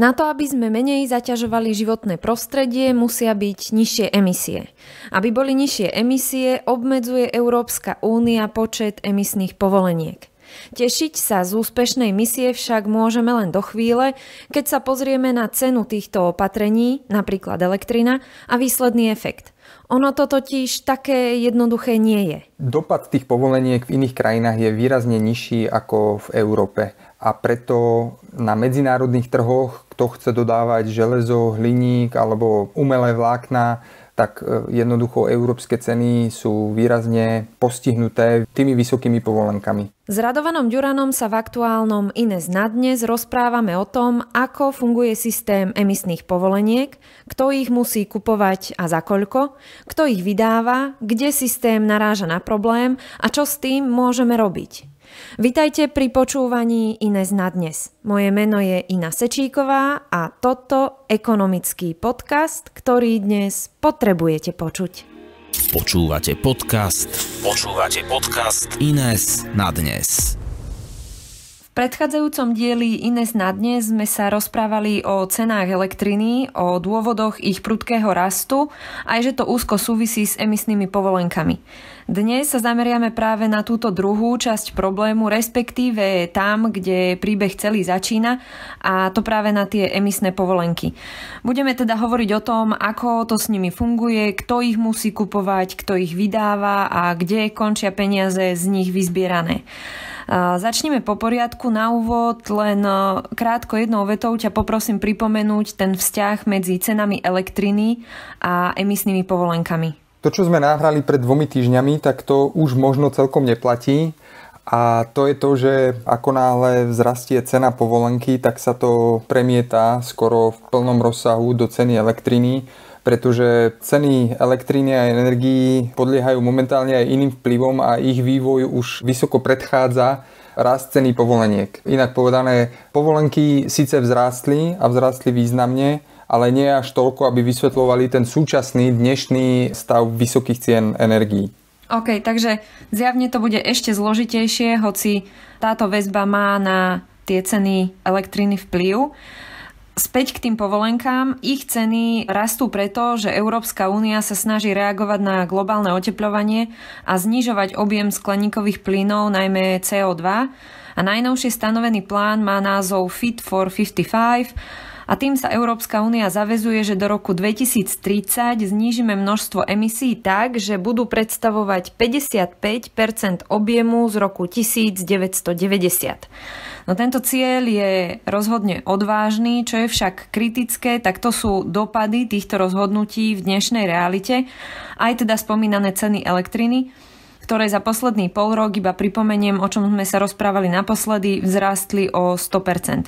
Na to, aby sme menej zaťažovali životné prostredie, musia byť nižšie emisie. Aby boli nižšie emisie, obmedzuje Európska únia počet emisných povoleniek. Tešiť sa z úspešnej misie však môžeme len do chvíle, keď sa pozrieme na cenu týchto opatrení, napríklad elektrina, a výsledný efekt. Ono to totiž také jednoduché nie je. Dopad tých povoleniek v iných krajinách je výrazne nižší ako v Európe a preto na medzinárodných trhoch, kto chce dodávať železo, hliník alebo umelé vlákna, tak e, jednoducho európske ceny sú výrazne postihnuté tými vysokými povolenkami. S Radovanom Ďuranom sa v aktuálnom Ines na dnes rozprávame o tom, ako funguje systém emisných povoleniek, kto ich musí kupovať a za koľko, kto ich vydáva, kde systém naráža na problém a čo s tým môžeme robiť. Vitajte pri počúvaní Ines na dnes. Moje meno je Ina Sečíková a toto ekonomický podcast, ktorý dnes potrebujete počuť. Počúvate podcast. Počúvate podcast Ines na dnes. V predchádzajúcom dieli Ines na dnes sme sa rozprávali o cenách elektriny, o dôvodoch ich prudkého rastu aj že to úzko súvisí s emisnými povolenkami. Dnes sa zameriame práve na túto druhú časť problému, respektíve tam, kde príbeh celý začína a to práve na tie emisné povolenky. Budeme teda hovoriť o tom, ako to s nimi funguje, kto ich musí kupovať, kto ich vydáva a kde končia peniaze z nich vyzbierané. Začneme po poriadku. Na úvod len krátko jednou vetou ťa poprosím pripomenúť ten vzťah medzi cenami elektriny a emisnými povolenkami. To, čo sme nahrali pred dvomi týždňami, tak to už možno celkom neplatí. A to je to, že ako náhle vzrastie cena povolenky, tak sa to premieta skoro v plnom rozsahu do ceny elektriny pretože ceny elektriny a energií podliehajú momentálne aj iným vplyvom a ich vývoj už vysoko predchádza rast ceny povoleniek. Inak povedané, povolenky síce vzrástli a vzrástli významne, ale nie až toľko, aby vysvetľovali ten súčasný dnešný stav vysokých cien energií. OK, takže zjavne to bude ešte zložitejšie, hoci táto väzba má na tie ceny elektriny vplyv. Späť k tým povolenkám. Ich ceny rastú preto, že Európska únia sa snaží reagovať na globálne oteplovanie a znižovať objem skleníkových plynov, najmä CO2. A najnovšie stanovený plán má názov Fit for 55 a tým sa Európska únia zavezuje, že do roku 2030 znížime množstvo emisí tak, že budú predstavovať 55% objemu z roku 1990. No tento cieľ je rozhodne odvážny, čo je však kritické, tak to sú dopady týchto rozhodnutí v dnešnej realite, aj teda spomínané ceny elektriny, ktoré za posledný pol rok, iba pripomeniem, o čom sme sa rozprávali naposledy, vzrástli o 100%.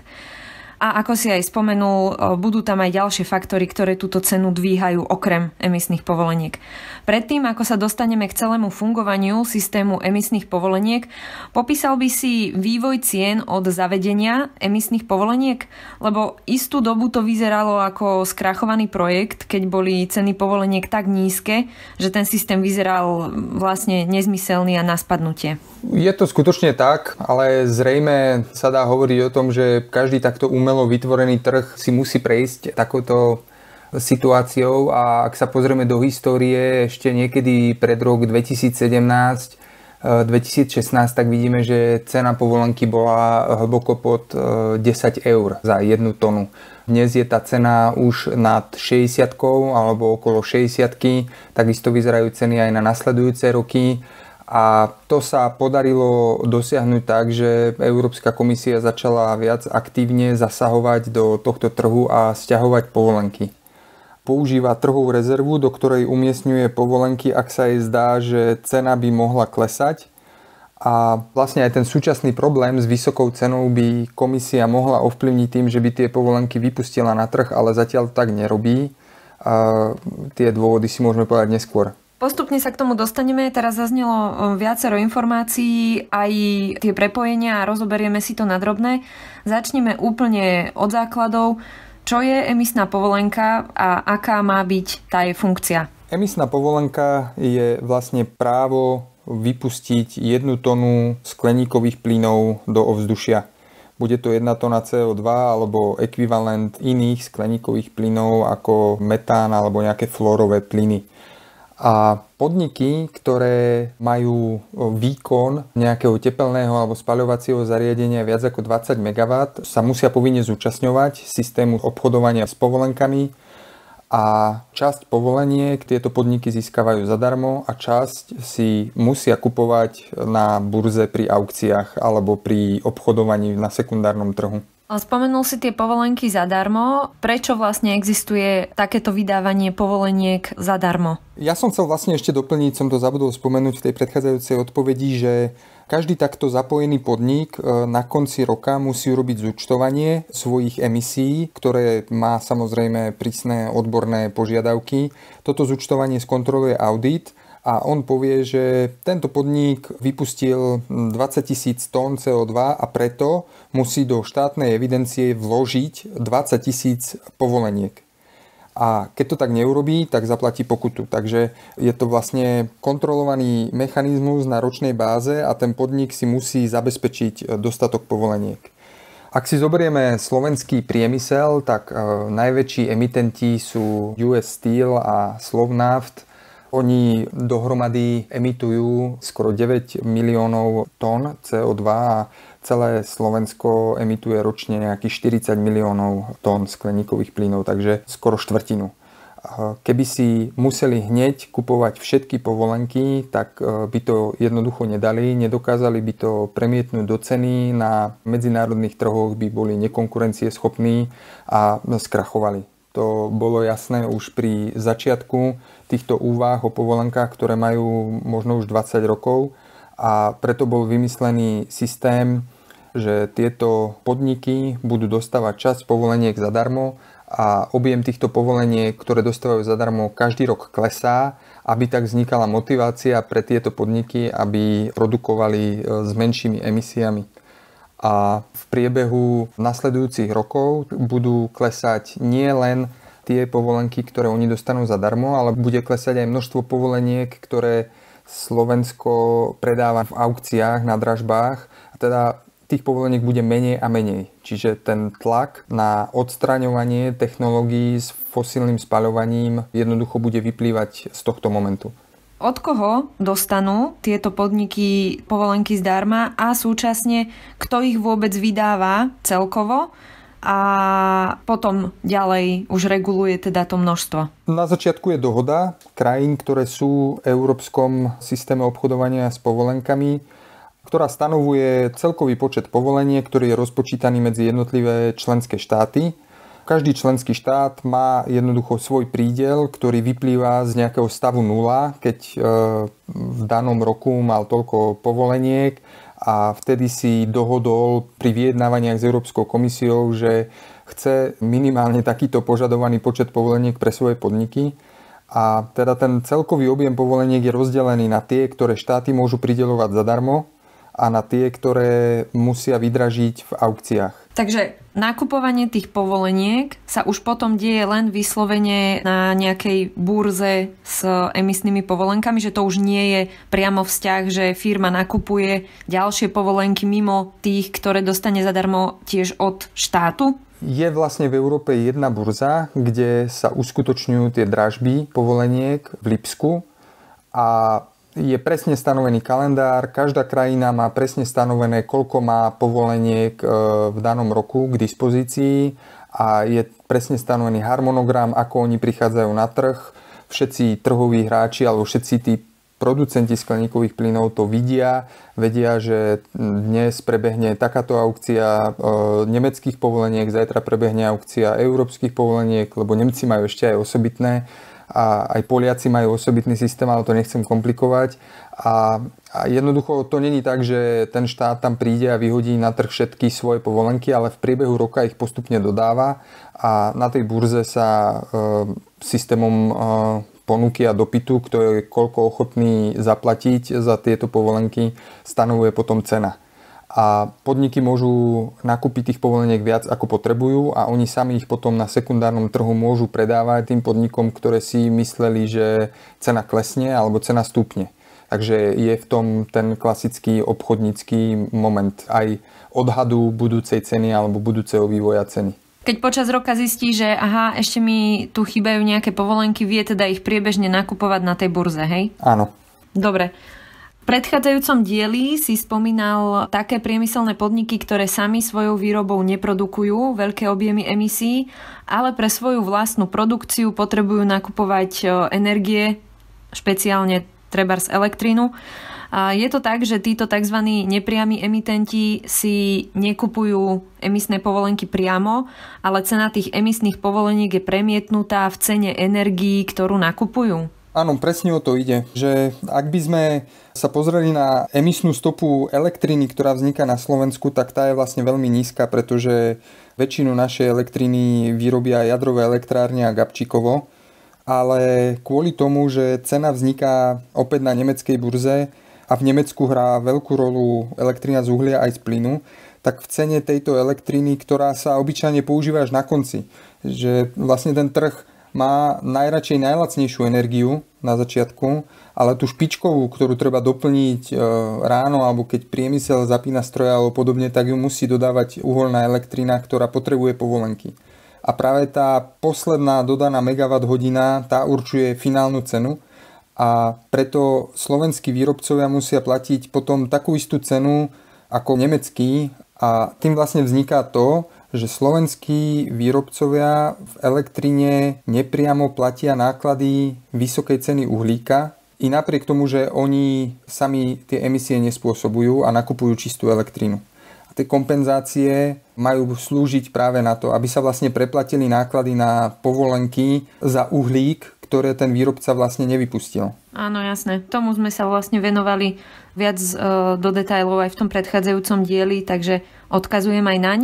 A ako si aj spomenul, budú tam aj ďalšie faktory, ktoré túto cenu dvíhajú okrem emisných povoleniek. Predtým, ako sa dostaneme k celému fungovaniu systému emisných povoleniek, popísal by si vývoj cien od zavedenia emisných povoleniek, lebo istú dobu to vyzeralo ako skrachovaný projekt, keď boli ceny povoleniek tak nízke, že ten systém vyzeral vlastne nezmyselný a na spadnutie. Je to skutočne tak, ale zrejme sa dá hovoriť o tom, že každý takto umelo vytvorený trh si musí prejsť takouto situáciou a ak sa pozrieme do histórie ešte niekedy pred rok 2017 2016, eh, tak vidíme, že cena povolenky bola hlboko pod 10 eh, eur za jednu tonu. Dnes je tá cena už nad 60 alebo okolo 60 takisto vyzerajú ceny aj na nasledujúce roky. A to sa podarilo dosiahnuť tak, že Európska komisia začala viac aktívne zasahovať do tohto trhu a stiahovať povolenky. Používa trhovú rezervu, do ktorej umiestňuje povolenky, ak sa jej zdá, že cena by mohla klesať. A vlastne aj ten súčasný problém s vysokou cenou by komisia mohla ovplyvniť tým, že by tie povolenky vypustila na trh, ale zatiaľ tak nerobí. A tie dôvody si môžeme povedať neskôr. Postupne sa k tomu dostaneme. Teraz zaznelo viacero informácií, aj tie prepojenia a rozoberieme si to na drobné. Začneme úplne od základov. Čo je emisná povolenka a aká má byť tá jej funkcia? Emisná povolenka je vlastne právo vypustiť jednu tonu skleníkových plynov do ovzdušia. bude to 1 tona CO2 alebo ekvivalent iných skleníkových plynov ako metán alebo nejaké fluorové plyny. A podniky, ktoré majú výkon nejakého tepelného alebo spaľovacieho zariadenia viac ako 20 MW, sa musia povinne zúčastňovať systému obchodovania s povolenkami a časť povoleniek tieto podniky získavajú zadarmo a časť si musia kupovať na burze pri aukciách alebo pri obchodovaní na sekundárnom trhu. Spomenul si tie povolenky zadarmo. Prečo vlastne existuje takéto vydávanie povoleniek zadarmo? Ja som chcel vlastne ešte doplniť, som to zabudol spomenúť v tej predchádzajúcej odpovedi, že každý takto zapojený podnik e, na konci roka musí urobiť zúčtovanie svojich emisí, ktoré má samozrejme prísne odborné požiadavky. Toto zúčtovanie skontroluje audit a on povie, že tento podnik vypustil 20 tisíc tón CO2 a preto musí do štátnej evidencie vložiť 20 tisíc povoleniek a keď to tak neurobí, tak zaplatí pokutu. Takže je to vlastne kontrolovaný mechanizmus na ročnej báze a ten podnik si musí zabezpečiť dostatok povoleniek. Ak si zoberieme slovenský priemysel, tak e, najväčší emitenti sú US Steel a Slovnaft. Oni dohromady emitujú skoro 9 miliónov tón CO2 a celé Slovensko emituje ročne nejakých 40 miliónov tón skleníkových plynov, takže skoro štvrtinu. Keby si museli hneď kupovať všetky povolenky, tak e, by to jednoducho nedali, nedokázali by to premietnúť do ceny, na medzinárodných trhoch by boli nekonkurencieschopní a skrachovali. To bolo jasné už pri začiatku týchto úvah o povolenkách, ktoré majú možno už 20 rokov a preto bol vymyslený systém že tieto podniky budú dostávať časť povoleniek zadarmo a objem týchto povoleniek, ktoré dostávajú zadarmo, každý rok klesá, aby tak vznikala motivácia pre tieto podniky, aby produkovali e, s menšími emisiami. A v priebehu nasledujúcich rokov budú klesať nie len tie povolenky, ktoré oni dostanú zadarmo, ale bude klesať aj množstvo povoleniek, ktoré Slovensko predáva v aukciách na dražbách. A teda tých povoleniek bude menej a menej. Čiže ten tlak na odstraňovanie technológií s fosílnym spaľovaním jednoducho bude vyplývať z tohto momentu. Od koho dostanú tieto podniky povolenky zdarma a súčasne kto ich vôbec vydáva celkovo a potom ďalej už reguluje teda to množstvo? Na začiatku je dohoda krajín, ktoré sú v európskom systéme obchodovania s povolenkami ktorá stanovuje celkový počet povolenie, ktorý je rozpočítaný medzi jednotlivé členské štáty. Každý členský štát má jednoducho svoj prídel, ktorý vyplýva z nejakého stavu nula, keď e, v danom roku mal toľko povoleniek a vtedy si dohodol pri vyjednávaniach s Európskou komisiou, že chce minimálne takýto požadovaný počet povoleniek pre svoje podniky. A teda ten celkový objem povoleniek je rozdelený na tie, ktoré štáty môžu pridelovať zadarmo a na tie, ktoré musia vydražiť v aukciách. Takže nakupovanie tých povoleniek sa už potom deje len vyslovene na nejakej burze s emisnými povolenkami, že to už nie je priamo vzťah, že firma nakupuje ďalšie povolenky mimo tých, ktoré dostane zadarmo tiež od štátu? Je vlastne v Európe jedna burza, kde sa uskutočňujú tie dražby povoleniek v Lipsku a je presne stanovený kalendár, každá krajina má presne stanovené, koľko má povoleniek e, v danom roku k dispozícii a je presne stanovený harmonogram, ako oni prichádzajú na trh. Všetci trhoví hráči alebo všetci tí producenti skleníkových plynov to vidia, vedia, že dnes prebehne takáto aukcia e, nemeckých povoleniek, zajtra prebehne aukcia európskych povoleniek, lebo Nemci majú ešte aj osobitné a aj Poliaci majú osobitný systém, ale to nechcem komplikovať. A, a jednoducho to není tak, že ten štát tam príde a vyhodí na trh všetky svoje povolenky, ale v priebehu roka ich postupne dodáva a na tej burze sa e, systémom e, ponuky a dopytu, kto je koľko ochotný zaplatiť za tieto povolenky, stanovuje potom cena a podniky môžu nakúpiť tých povoleniek viac ako potrebujú a oni sami ich potom na sekundárnom trhu môžu predávať tým podnikom, ktoré si mysleli, že cena klesne alebo cena stúpne. Takže je v tom ten klasický obchodnícky moment aj odhadu budúcej ceny alebo budúceho vývoja ceny. Keď počas roka zistí, že aha, ešte mi tu chýbajú nejaké povolenky, vie teda ich priebežne nakupovať na tej burze, hej? Áno. Dobre. Predchádzajúcom dieli si spomínal také priemyselné podniky, ktoré sami svojou výrobou neprodukujú veľké objemy emisí, ale pre svoju vlastnú produkciu potrebujú nakupovať e, energie, špeciálne treba z elektrínu. A je to tak, že títo tzv. nepriami emitenti si nekupujú emisné povolenky priamo, ale cena tých emisných povoleniek je premietnutá v cene energií, ktorú nakupujú. Áno, presne o to ide, že ak by sme sa pozreli na emisnú stopu elektriny, ktorá vzniká na Slovensku, tak tá je vlastne veľmi nízka, pretože väčšinu našej elektriny vyrobia jadrové elektrárne a Gabčíkovo, ale kvôli tomu, že cena vzniká opäť na nemeckej burze a v Nemecku hrá veľkú rolu elektrina z uhlia aj z plynu, tak v cene tejto elektriny, ktorá sa obyčajne používa až na konci, že vlastne ten trh má najradšej najlacnejšiu energiu na začiatku, ale tú špičkovú, ktorú treba doplniť e, ráno alebo keď priemysel zapína stroja alebo podobne, tak ju musí dodávať uholná elektrina, ktorá potrebuje povolenky. A práve tá posledná dodaná megawatt hodina, tá určuje finálnu cenu a preto slovenskí výrobcovia musia platiť potom takú istú cenu ako nemecký a tým vlastne vzniká to, že slovenskí výrobcovia v elektrine nepriamo platia náklady vysokej ceny uhlíka, i napriek tomu, že oni sami tie emisie nespôsobujú a nakupujú čistú elektrínu. A tie kompenzácie majú slúžiť práve na to, aby sa vlastne preplatili náklady na povolenky za uhlík, ktoré ten výrobca vlastne nevypustil. Áno, jasné. Tomu sme sa vlastne venovali viac e, do detajlov aj v tom predchádzajúcom dieli, takže odkazujem aj naň.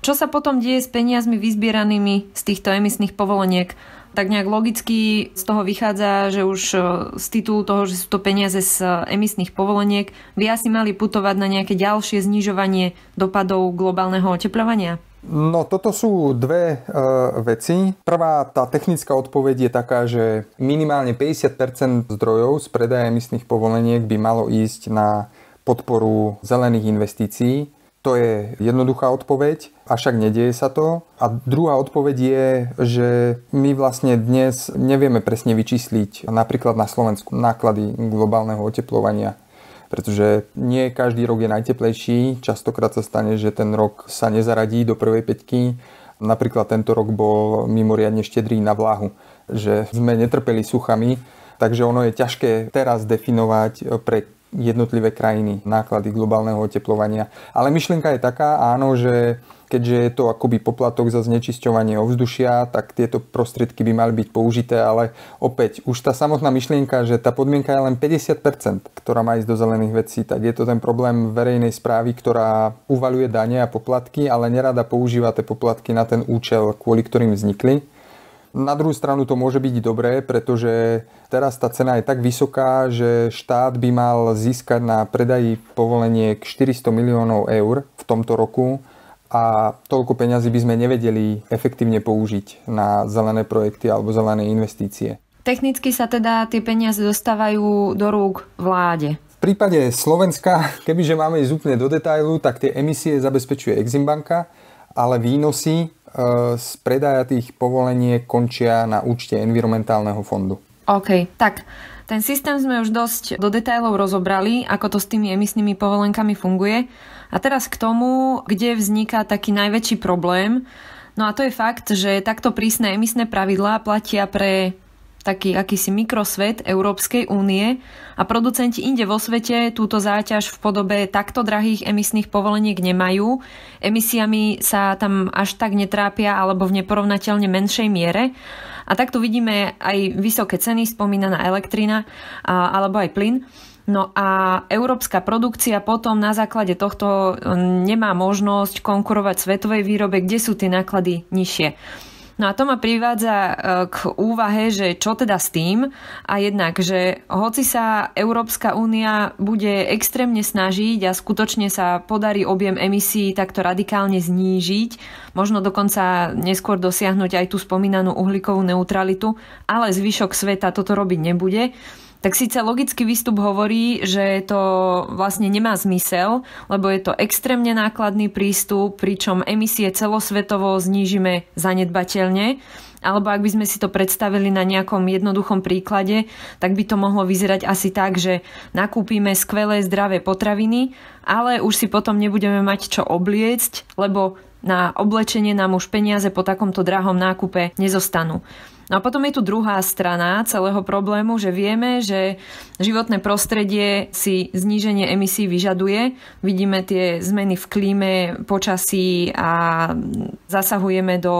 Čo sa potom deje s peniazmi vyzbieranými z týchto emisných povoleniek? tak nejak logicky z toho vychádza, že už e, z titulu toho, že sú to peniaze z e, emisných povoleniek, by asi mali putovať na nejaké ďalšie znižovanie dopadov globálneho oteplovania? No toto sú dve e, veci. Prvá, tá technická odpoveď je taká, že minimálne 50% zdrojov z predaja emisných povoleniek by malo ísť na podporu zelených investícií to je jednoduchá odpoveď, avšak nedieje sa to. A druhá odpoveď je, že my vlastne dnes nevieme presne vyčísliť napríklad na Slovensku náklady globálneho oteplovania pretože nie každý rok je najteplejší. Častokrát sa stane, že ten rok sa nezaradí do prvej peťky. Napríklad tento rok bol mimoriadne štedrý na vláhu, že sme netrpeli suchami, takže ono je ťažké teraz definovať pre jednotlivé krajiny, náklady globálneho oteplovania. Ale myšlienka je taká, áno, že keďže je to akoby poplatok za znečisťovanie ovzdušia, tak tieto prostriedky by mali byť použité, ale opäť už tá samotná myšlienka, že tá podmienka je len 50%, ktorá má ísť do zelených vecí, tak je to ten problém verejnej správy, ktorá uvaluje dane a poplatky, ale nerada používa tie poplatky na ten účel, kvôli ktorým vznikli. Na druhú stranu to môže byť dobré, pretože teraz tá cena je tak vysoká, že štát by mal získať na predaji povoleniek 400 miliónov eur v tomto roku a toľko peňazí by sme nevedeli efektívne použiť na zelené projekty alebo zelené investície. Technicky sa teda tie peniaze dostávajú do rúk vláde. V prípade Slovenska, kebyže máme ísť úplne do detailu, tak tie emisie zabezpečuje Eximbanka, ale výnosy z predaja tých povoleniek končia na účte environmentálneho fondu. OK, tak ten systém sme už dosť do detajlov rozobrali, ako to s tými emisnými povolenkami funguje. A teraz k tomu, kde vzniká taký najväčší problém. No a to je fakt, že takto prísne emisné pravidlá platia pre taký akýsi mikrosvet Európskej únie a producenti inde vo svete túto záťaž v podobe takto drahých emisných povoleniek nemajú. Emisiami sa tam až tak netrápia alebo v neporovnateľne menšej miere. A takto vidíme aj vysoké ceny, spomínaná elektrina alebo aj plyn. No a európska produkcia potom na základe tohto nemá možnosť konkurovať svetovej výrobe, kde sú tie náklady nižšie. No a to ma privádza e, k úvahe, že čo teda s tým? A jednak, že hoci sa Európska únia bude extrémne snažiť a skutočne sa podarí objem emisí takto radikálne znížiť, možno dokonca neskôr dosiahnuť aj tú spomínanú uhlíkovú neutralitu, ale zvyšok sveta toto robiť nebude, tak síce logický výstup hovorí, že to vlastne nemá zmysel, lebo je to extrémne nákladný prístup, pričom emisie celosvetovo znížime zanedbateľne. Alebo ak by sme si to predstavili na nejakom jednoduchom príklade, tak by to mohlo vyzerať asi tak, že nakúpime skvelé zdravé potraviny, ale už si potom nebudeme mať čo obliecť, lebo na oblečenie nám už peniaze po takomto drahom nákupe nezostanú. No a potom je tu druhá strana celého problému, že vieme, že životné prostredie si zníženie emisí vyžaduje. Vidíme tie zmeny v klíme, počasí a zasahujeme do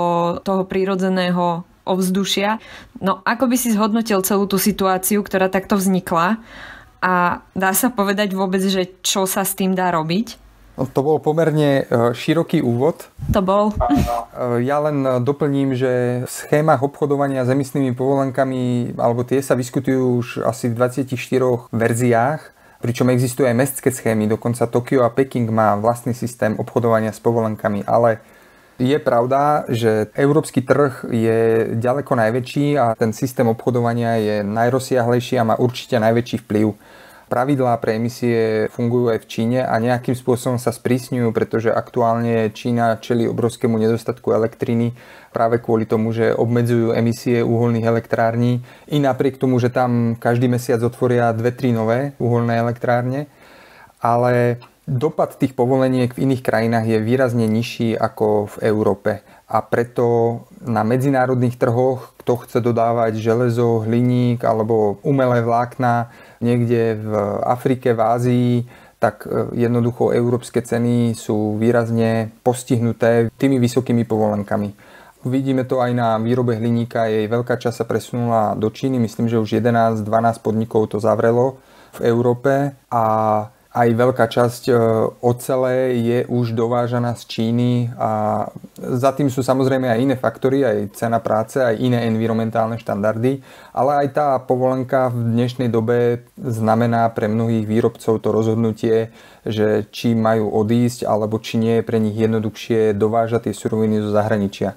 toho prírodzeného ovzdušia. No ako by si zhodnotil celú tú situáciu, ktorá takto vznikla a dá sa povedať vôbec, že čo sa s tým dá robiť? No, to bol pomerne e, široký úvod. To bol. E, ja len doplním, že v schémach obchodovania s emisnými povolenkami, alebo tie sa vyskutujú už asi v 24 verziách, pričom existujú aj mestské schémy, dokonca Tokio a Peking má vlastný systém obchodovania s povolenkami, ale je pravda, že európsky trh je ďaleko najväčší a ten systém obchodovania je najrozsiahlejší a má určite najväčší vplyv pravidlá pre emisie fungujú aj v Číne a nejakým spôsobom sa sprísňujú, pretože aktuálne Čína čeli obrovskému nedostatku elektriny práve kvôli tomu, že obmedzujú emisie uholných elektrární i napriek tomu, že tam každý mesiac otvoria dve, tri nové uholné elektrárne. Ale dopad tých povoleniek v iných krajinách je výrazne nižší ako v Európe a preto na medzinárodných trhoch, kto chce dodávať železo, hliník alebo umelé vlákna, niekde v Afrike, v Ázii, tak e, jednoducho európske ceny sú výrazne postihnuté tými vysokými povolenkami. Vidíme to aj na výrobe hliníka, jej veľká časť sa presunula do Číny, myslím, že už 11-12 podnikov to zavrelo v Európe a aj veľká časť e, ocele je už dovážaná z Číny a za tým sú samozrejme aj iné faktory, aj cena práce, aj iné environmentálne štandardy, ale aj tá povolenka v dnešnej dobe znamená pre mnohých výrobcov to rozhodnutie, že či majú odísť, alebo či nie je pre nich jednoduchšie dovážať tie suroviny zo zahraničia.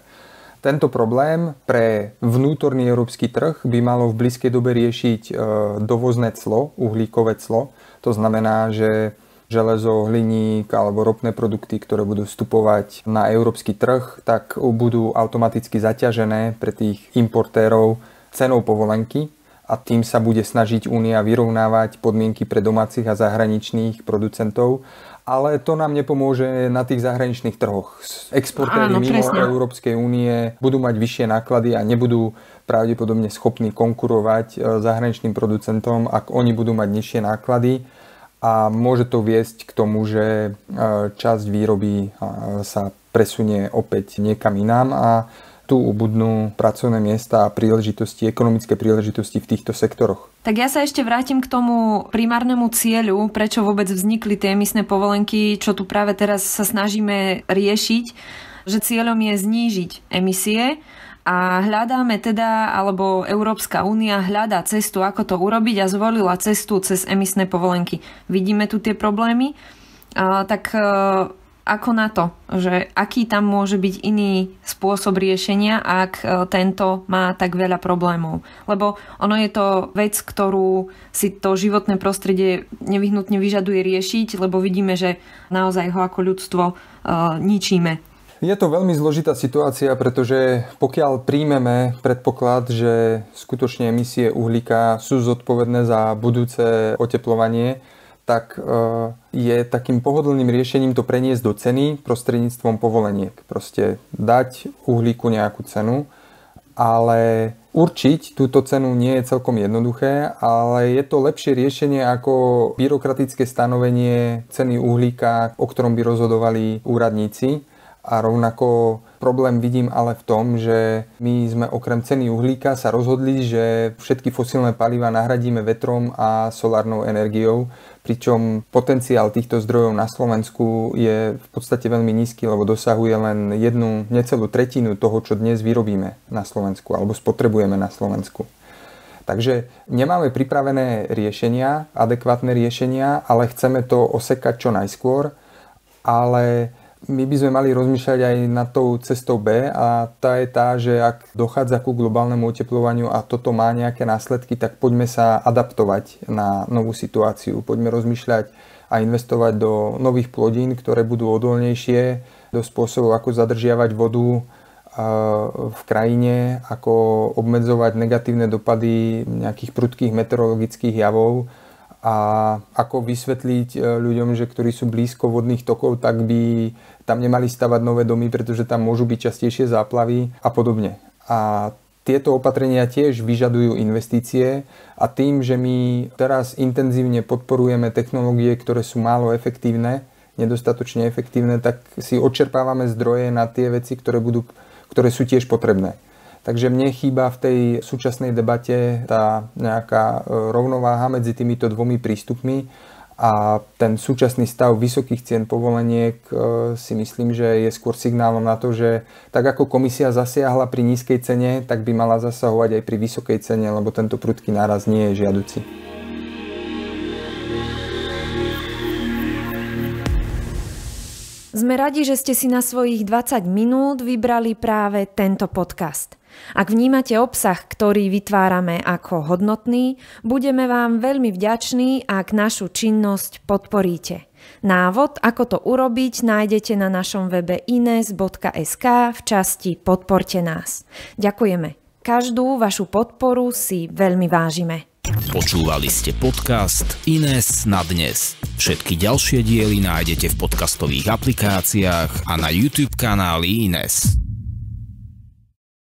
Tento problém pre vnútorný európsky trh by malo v blízkej dobe riešiť e, dovozné clo, uhlíkové clo, to znamená, že železo, hliník alebo ropné produkty, ktoré budú vstupovať na európsky trh, tak budú automaticky zaťažené pre tých importérov cenou povolenky a tým sa bude snažiť Únia vyrovnávať podmienky pre domácich a zahraničných producentov. Ale to nám nepomôže na tých zahraničných trhoch. Exportéry Áno, mimo presne. Európskej únie budú mať vyššie náklady a nebudú pravdepodobne schopní konkurovať e, zahraničným producentom, ak oni budú mať nižšie náklady a môže to viesť k tomu, že e, časť výroby sa presunie opäť niekam inám a tu ubudnú pracovné miesta a príležitosti, ekonomické príležitosti v týchto sektoroch. Tak ja sa ešte vrátim k tomu primárnemu cieľu, prečo vôbec vznikli tie emisné povolenky, čo tu práve teraz sa snažíme riešiť, že cieľom je znížiť emisie a hľadáme teda, alebo Európska únia hľadá cestu, ako to urobiť a zvolila cestu cez emisné povolenky. Vidíme tu tie problémy, a, tak e, ako na to, že aký tam môže byť iný spôsob riešenia, ak e, tento má tak veľa problémov. Lebo ono je to vec, ktorú si to životné prostredie nevyhnutne vyžaduje riešiť, lebo vidíme, že naozaj ho ako ľudstvo a, ničíme. Je to veľmi zložitá situácia, pretože pokiaľ príjmeme predpoklad, že skutočne emisie uhlíka sú zodpovedné za budúce oteplovanie, tak e, je takým pohodlným riešením to preniesť do ceny prostredníctvom povoleniek. Proste dať uhlíku nejakú cenu, ale určiť túto cenu nie je celkom jednoduché, ale je to lepšie riešenie ako byrokratické stanovenie ceny uhlíka, o ktorom by rozhodovali úradníci a rovnako problém vidím ale v tom, že my sme okrem ceny uhlíka sa rozhodli, že všetky fosílne paliva nahradíme vetrom a solárnou energiou, pričom potenciál týchto zdrojov na Slovensku je v podstate veľmi nízky, lebo dosahuje len jednu necelú tretinu toho, čo dnes vyrobíme na Slovensku alebo spotrebujeme na Slovensku. Takže nemáme pripravené riešenia, adekvátne riešenia, ale chceme to osekať čo najskôr, ale my by sme mali rozmýšľať aj nad tou cestou B a tá je tá, že ak dochádza ku globálnemu oteplovaniu a toto má nejaké následky, tak poďme sa adaptovať na novú situáciu. Poďme rozmýšľať a investovať do nových plodín, ktoré budú odolnejšie, do spôsobov, ako zadržiavať vodu v krajine, ako obmedzovať negatívne dopady nejakých prudkých meteorologických javov a ako vysvetliť e, ľuďom, že ktorí sú blízko vodných tokov, tak by tam nemali stavať nové domy, pretože tam môžu byť častejšie záplavy a podobne. A tieto opatrenia tiež vyžadujú investície a tým, že my teraz intenzívne podporujeme technológie, ktoré sú málo efektívne, nedostatočne efektívne, tak si odčerpávame zdroje na tie veci, ktoré, budú, ktoré sú tiež potrebné. Takže mne chýba v tej súčasnej debate tá nejaká e, rovnováha medzi týmito dvomi prístupmi a ten súčasný stav vysokých cien povoleniek e, si myslím, že je skôr signálom na to, že tak ako komisia zasiahla pri nízkej cene, tak by mala zasahovať aj pri vysokej cene, lebo tento prudký náraz nie je žiaduci. Sme radi, že ste si na svojich 20 minút vybrali práve tento podcast. Ak vnímate obsah, ktorý vytvárame ako hodnotný, budeme vám veľmi vďační, ak našu činnosť podporíte. Návod, ako to urobiť, nájdete na našom webe ines.sk v časti Podporte nás. Ďakujeme. Každú vašu podporu si veľmi vážime. Počúvali ste podcast Ines na dnes. Všetky ďalšie diely nájdete v podcastových aplikáciách a na YouTube kanáli Ines.